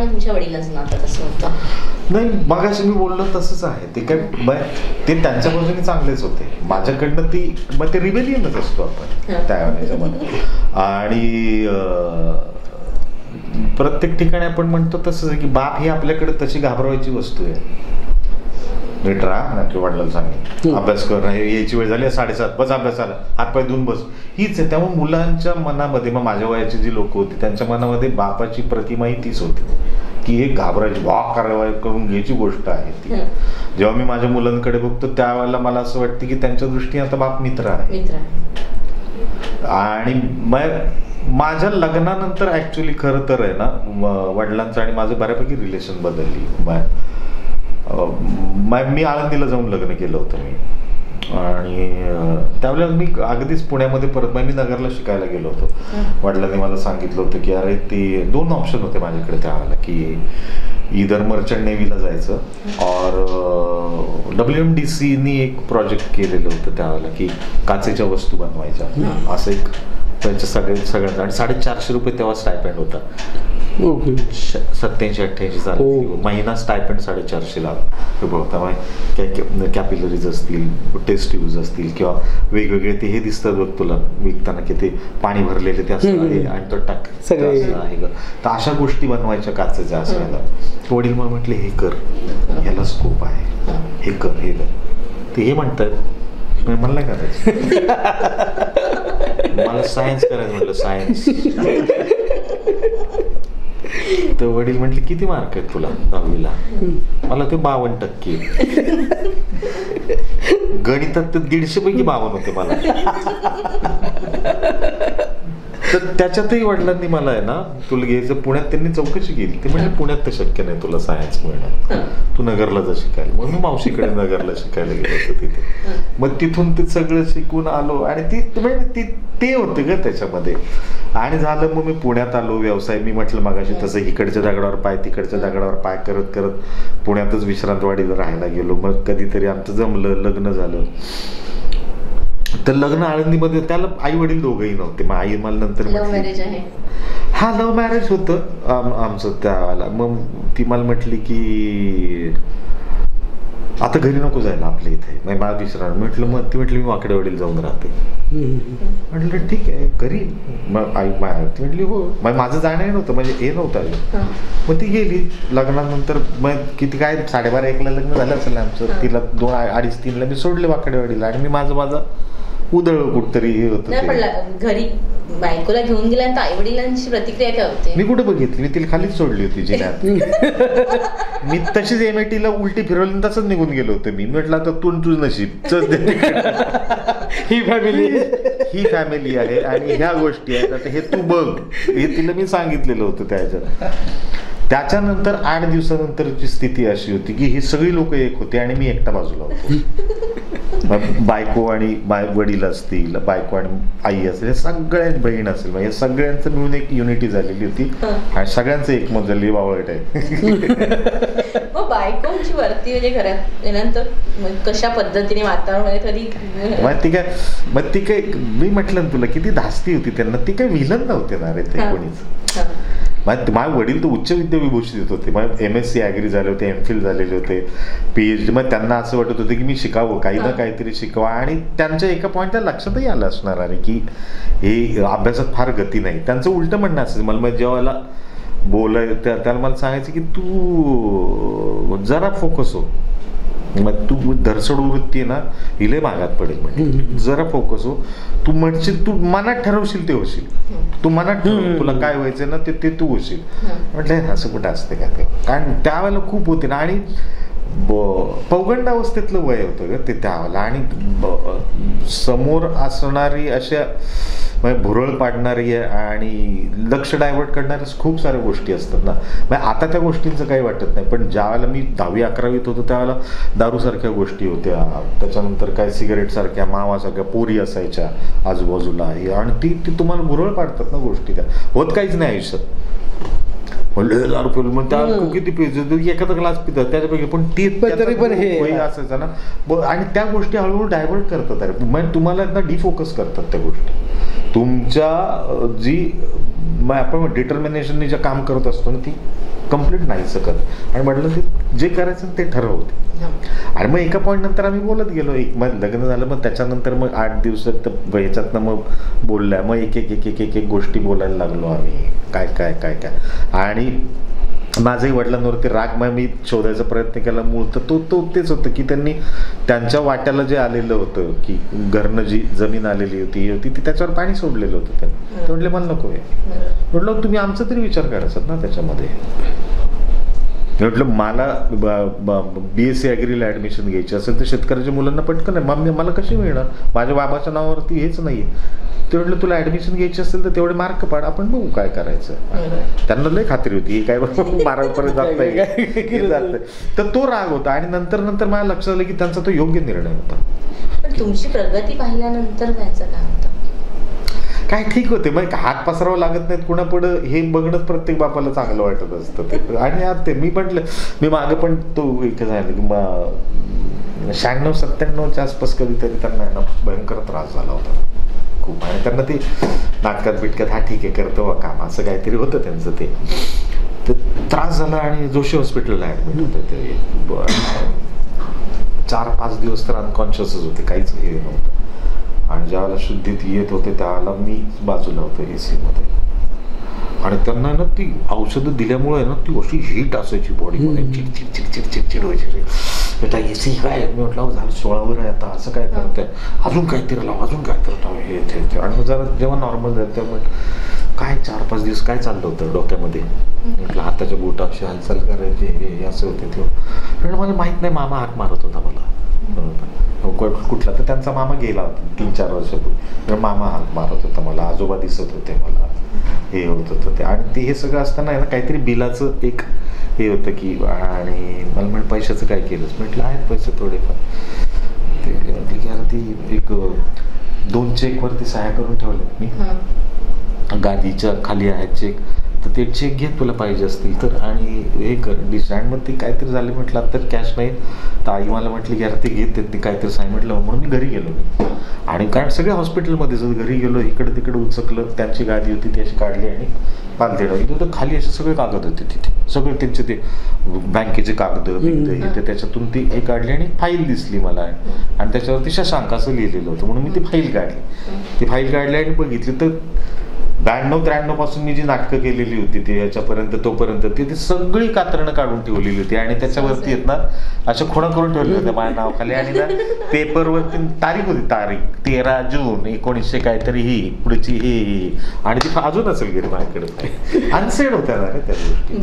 तुमच्या वडिलांचं नातं कसं होतं? नाही मगाशी मी बोललो तसंच आहे. ते काय ते त्यांच्या बाजूने चांगलेच होते. माझ्याकडनं ती मग ते रिबेलियनच असतो आपण. त्या आणि प्रत्येक ठिकाणी आपण म्हणतो तसंच आहे की बाप ही आपल्याकडे तशी घाबरवायची वस्तू आहे. नीट राहा ना किंवा वडिलांना सांगे. हम्म. अभ्यास कर यायची वेळ झाली साडेसात बस अभ्यासाला हातपाय धुवून बस. हीच आहे. त्यामुळे मुलांच्या मनामध्ये मग माझ्या वयाची जी लोक होती त्यांच्या मनामध्ये बापाची प्रतिमा ही तीच होती. की एक घाबरायची वा कारवाई करून घ्यायची गोष्ट आहे ती. हं. जेव्हा मी माझ्या मुलांकडे बघतो त्यावेळेला मला असं वाटतं की त्यांच्या दृष्टीने आता बाप मित्र आहे. आणि मग माझ्या लग्नानंतर ऍक्च्युली खरं तर आहे ना वडिलांचं आणि माझं बऱ्यापैकी रिलेशन बदलली. म- अं, म- आळंदीला जाऊन लग्न केलं होतं मी आणि त्यावेळेला मी अगदीच पुण्यामध्ये परत मी नगरला शिकायला गेलो होतो. वडिलांनी मला सांगितलं होतं की अरे ते दोन ऑप्शन होते माझ्याकडे त्यावेळेला की इधर मर्चंट नेव्हीला जायचं और डब्ल्यू एम डी सीनी एक प्रोजेक्ट केलेलं होतं त्यावेळेला की काचेच्या वस्तू बनवायच्या. असं एक त्यांच्या सगळे सगळ्यांचा. आणि साडेचारशे रुपये तेव्हा स्टायपेंड होता. ओके. सत्याऐंशी अठ्ठ्याऐंशी हो. चालू महिना स्टायपेंड साडेचारशे लाख रुपये होता मग कॅपिलरीज असतील टेस्ट ट्यूब्स असतील किंवा वेगवेगळे ते हे दिसतात बघ तुला विकताना की ते पाणी भरलेले ते असं. आहे आणि तो टाक आहे ग. तर अशा गोष्टी बनवायच्या काचेच्या असायला वडील मला म्हटले हे कर. ह्याला स्कोप आहे. हे कर हे कर. ते हे म्हणतात. मला नाही करायचं. मला सायन्स करायचं म्हटलं सायन्स तर वडील म्हटले किती मार्क आहेत तुला दहावीला? मला ते बावन्न टक्के. गणितात तर दीडशे पैकी बावन्न होते मला. तर त्याच्यातही वडिलांनी मला आहे ना तुला घ्यायचं पुण्यात त्यांनी चौकशी केली. ते म्हणजे पुण्यात तर शक्य नाही तुला सायन्स मिळणार. तू नगरला जा शिकायला. मग मी मावशीकडे नगरला शिकायला गेलो होतो तिथे. मग तिथून ते सगळं शिकून आलो. आणि ती म्हणजे ती ते होते ग त्याच्यामध्ये. आणि झालं मग मी पुण्यात आलो व्यवसाय. मी म्हटलं मगाशी तसं इकडच्या दगडावर पाय तिकडच्या दगडावर पाय करत करत पुण्यातच विश्रांतवाडीला राहायला गेलो. मग कधीतरी आमचं जमलं लग्न झालं. तर लग्न आळंदीमध्ये त्याला आई वडील दोघंही नव्हते. मग आई मला नंतर हा लव्ह मॅरेज होतं. आम- आमचं त्यावेळेला मग ती मला म्हटली की आता घरी नको जायला आपल्या इथे. नाही मला विसरणार. म्हटलं मग ती म्हटली मी वाकडे वडील जाऊन राहते. म्हटलं ठीक आहे घरी. मग आई ती म्हटली हो. मग माझं जाणं नव्हतं म्हणजे हे नव्हतं आलं. मग ती गेली लग्नानंतर. मग किती काय साडेबारा एकला लग्न झालं असेल आमचं. तिला दोन अडीच तीनला मी सोडले वाकडेवाडीला आणि मी माझं माझं उदळ कुठतरी हे घरी बायकोला घेऊन गेल्यानंतर आई वडिलांची प्रतिक्रिया काय होते? मी कुठे बघितली? मी तिला खालीच सोडली होती जिन्यात मी तशीच एम आय टीला उलटी फिरवली तसंच निघून गेलो होतो मी. म्हटलं आता तू तुझं नशीब चल दे. तिकडे. ही फॅमिली ही फॅमिली आहे आणि ह्या गोष्टी आहेत. आता हे तू बघ. हे तिला मी सांगितलेलं होतं त्याच्यात त्याच्यानंतर आठ दिवसानंतरची स्थिती अशी होती की ही सगळी लोक एक होती आणि मी एकटा बाजूला होतो. बायको आणि बाय वडील असतील बायको आणि आई असेल हे सगळ्या बहीण असेल. हे सगळ्यांचं मिळून एक युनिटी झालेली होती. आणि सगळ्यांचं एकमत झाली बावळट आहे. बायकोची वरती म्हणजे घरात कशा पद्धतीने वातावरण म्हणजे कधी मग ती काय मग ती काय मी म्हटलं ना तुला किती धास्ती होती त्यांना. ती काय विलन नव्हते ना रे ते. कोणीच. माझे वडील तर उच्च विद्याविभूषित येत होते. मग एम एस सी ॲग्री झाले होते एम फिल झालेले होते पी एच डी मग त्यांना असं वाटत होतं की मी शिकावं काही ना. काहीतरी शिकावं. आणि त्यांच्या एका पॉईंटला लक्षातही आलं असणार आहे की हे अभ्यासात फार गती नाही. त्यांचं उलटं म्हणणं असेल मला मग जेव्हा बोलाय त्या त्याला मला सांगायचं की तू जरा फोकस हो. मग तू धरसड वृत्ती आहे ना हिले मागात पडेल म्हणजे जरा फोकस हो. तू म्हणशील तू मनात ठरवशील ते होशील. तू मनात ठरव. तुला काय व्हायचं ना ते ते तू होशील. हं. म्हटलं "हे असं कुठं असते का? ते कारण त्यावेळेला खूप होते ना. आणि पौगंडावस्थेतलं वय होतं ग ते त्यावेळेला. आणि ब- समोर असणारी अशा म्हणजे भुरळ पाडणारी आणि लक्ष डायव्हर्ट करणाऱ्या खूप साऱ्या गोष्टी असतात ना. म्हणजे आता त्या गोष्टींचं काही वाटत नाही. पण ज्यावेळेला मी दहावी अकरावीत होतो त्यावेळेला दारूसारख्या गोष्टी होत्या. त्याच्यानंतर काय सिगरेटसारख्या मावासारख्या पोरी असायच्या आजूबाजूला. आणि ती ती तुम्हाला भुरळ पाडतात ना गोष्टी त्या. होत काहीच नाही आयुष्यात. म्हणलं दारू पिलं मग त्या. किती पितो एखादा ग्लास पितात त्याच्यापैकी पण ते तरी पण हे- असायचं ना. आणि त्या गोष्टी हळूहळू डायव्हर्ट करतात. अरे म्हणजे तुम्हाला एकदा डिफोकस करतात त्या गोष्टी. तुमच्या जी आपण डिटर्मिनेशनने जे काम करत असतो ना ती कंप्लीट नाही सकत आणि म्हटलं ते जे करायचं ते ठरवते. आणि मग एका पॉईंट नंतर आम्ही बोलत गेलो. एक मग लग्न झालं मग त्याच्यानंतर मग आठ दिवसात तर ह्याच्यातनं मग बोलल्या. मग एक एक एक एक एक गोष्टी बोलायला लागलो आम्ही. काय काय काय काय? आणि माझ्याही वडिलांवरती राग मग मी शोधायचा प्रयत्न केला. मूळ तर तो तो तेच होतं की त्यांनी त्यांच्या वाट्याला जे आलेलं होतं की घरनं जी जमीन आलेली होती ही होती ती त्याच्यावर पाणी सोडलेलं होतं त्यांनी. ते म्हटले मला नको आहे म्हटलं हो, तुम्ही आमचा तरी विचार करायचा ना त्याच्यामध्ये. म्हटलं मला बी एस सी ॲग्रीला ॲडमिशन घ्यायची असेल तर शेतकऱ्याच्या मुलांना पटकन आहे. मग मला कशी मिळणार? माझ्या बाबाच्या नावावरती हेच नाही ते म्हटलं तुला ॲडमिशन घ्यायची असेल तर तेवढे मार्क पाड आपण बघू काय करायचं. त्यांना लय खात्री होती काय बारावीपर्यंत जात नाही. तर तो राग होता आणि नंतर नंतर मला लक्षात आलं की त्यांचा तो योग्य निर्णय होता. पण तुमची प्रगती पाहिल्यानंतर त्यांचं काय होतं? काय ठीक होते मग हात पसरावं लागत नाहीत कुणा पुढं हे बघणंच प्रत्येक बापाला चांगलं वाटत असतं ते. आणि आता ते मी म्हटलं मी मागं पण तो एक झालं की शहाण्णव सत्त्याण्णवच्या आसपास कधीतरी त्यांना भयंकर त्रास झाला होता. खूप आणि त्यांना ते नाटकात बिटक्यात हा ठीक आहे करतो बा काम. असं काहीतरी होतं त्यांचं ते. तर त्रास झाला आणि जोशी हॉस्पिटलला ॲडमिट होते ते. चार पाच दिवस तर अनकॉन्शियसच होते. काहीच हे नव्हतं. आणि ज्यावेळेला शुद्धीत येत होते त्यावेळेला मी बाजूला होतो ए मध्ये. आणि त्यांना ना ती औषधं दिल्यामुळे ना ती अशी हीट असायची बॉडीमध्ये. चिडचिड चिडचिड चिडचिड व्हायची बेटा एसी काय मी म्हटलं "अहो, झालं सोळावर आहे आता असं काय करताय अजून काहीतरी लाव अजून काय करतो हे ते आणि मग जरा जेव्हा नॉर्मल झालं तेव्हा म्हटलं, काय चार पाच दिवस काय चाललं होतं डोक्यामध्ये म्हटलं हाताच्या बोट अशी हालचाल करायची हे हे असं होते ते म्हटलं मला माहीत नाही मामा हाक मारत होता मला कुठला तर त्यांचा मामा गेला होता तीन चार वर्षापूर्वी मामा हाक मारत होता मला आजोबा दिसत होते मला हे होत होतं ते. आणि ते हे सगळं असताना आहे ना काहीतरी बिलाचं एक हे होतं की आणि मला म्हण पैशाचं काय केलंच म्हटलं आहेत पैसे थोडेफार ते म्हटलं की अरे ती एक दोन चेकवरती सह्या करून ठेवल्यात मी. गादीच्या खाली आहेत चेक तर ते चेक घे तुला पाहिजे असतील तर. आणि हे कर डिस्टँड मग ते काहीतरी झाले म्हटलं तर कॅश नाही. तर आई मला म्हटली की अरे ते घेत ते काहीतरी सांग. म्हटलं म्हणून मी घरी गेलो. आणि कारण सगळे हॉस्पिटलमध्येच घरी गेलो इकडे तिकडे उचकलं त्यांची गादी होती ती अशी काढली आणि पालथी ठेवली तिथं खाली असे सगळे कागद होते तिथे. सगळे त्यांचे ते बँकेचे कागद बिगद ते त्याच्यातून ती हे काढली आणि फाईल दिसली मला. आणि त्याच्यावरती शशांक असं लिहिलेलं होतं. म्हणून मी ती फाईल काढली. ती फाईल काढली आणि बघितली तर ब्याण्णव त्र्याण्णवपासून मी जी नाटकं केलेली होती ती याच्यापर्यंत तोपर्यंत ती ती सगळी कातरणं काढून ठेवलेली होती. आणि त्याच्यावरती आहेत ना अशा खुणा करून ठेवले होते माझ्या नावाखाली. आणि ना पेपरवरती तारीख होती तारीख. तेरा जून एकोणीसशे काहीतरी ही पुढची ही आणि ती अजून असेल गेली माझ्याकडे. अनसेड होत्या ना त्या गोष्टी.